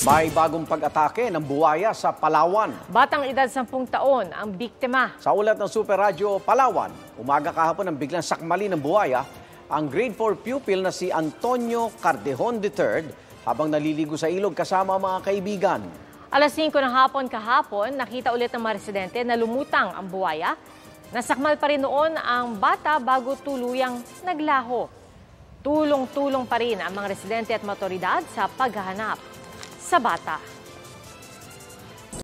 May bagong pag-atake ng buwaya sa Palawan. Batang edad 10 taon ang biktima. Sa ulat ng Super Radio Palawan, umaga kahapon ng biglang sakmali ng buwaya ang grade 4 pupil na si Antonio Cardejon III habang naliligo sa ilog kasama ang mga kaibigan. Alas 5 ng hapon kahapon, nakita ulit ng mga residente na lumutang ang buwaya. Nasakmal pa rin noon ang bata bago tuluyang naglaho. Tulong-tulong pa rin ang mga residente at motoridad sa paghahanap sa bata.